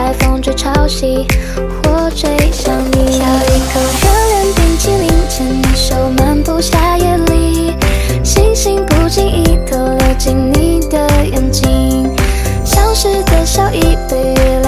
海风追潮汐，我追向你。咬一口热恋冰淇淋，牵你手漫步夏夜里，星星不经意偷溜进你的眼睛，消失的笑意被月。